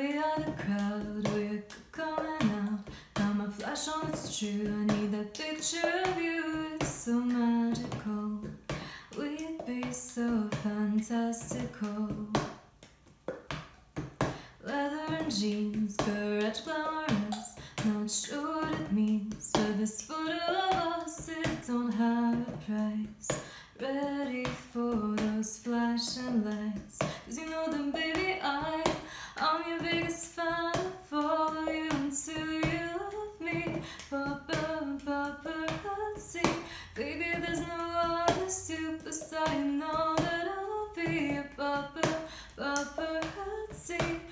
we are the crowd, we're coming out. Got my flash on, it's true. I need that picture of you, it's so magical. We'd be so fantastical. Leather and jeans, garage glamorous. Not sure what it means, but this photo of us, it don't have a price. Love me. Papa, paparazzi. Baby, there's no other superstar. You know that I'll be your papa, paparazzi. Promise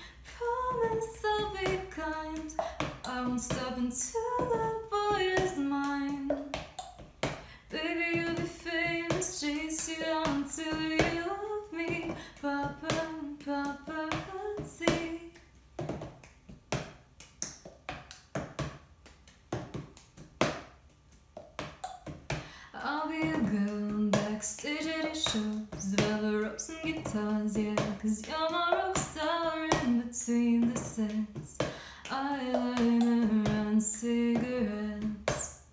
A girl backstage at your shows Velvet ropes and guitars, yeah Cause you're my rock star in between the sets. Eyeliner and cigarettes.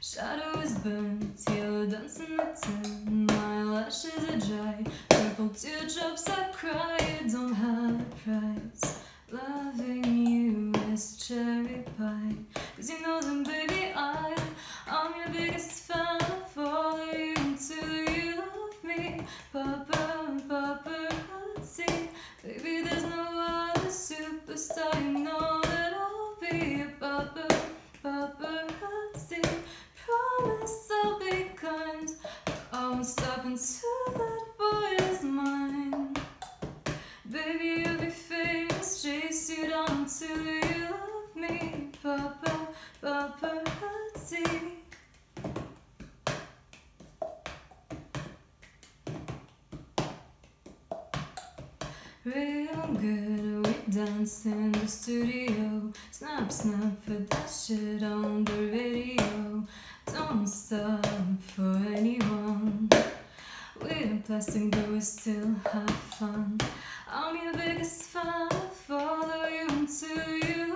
Shadows burnt, yellow dancing the turn My lashes are dry, purple teardrops I cry You don't have a price. Loving you is cherry pie. Cause you know them, baby, paparazzi. Real good, we dance in the studio. Snap, snap, put that shit on the radio. Don't stop for anyone. We're plastic, but we still have fun. I'm your biggest fan. Follow you until you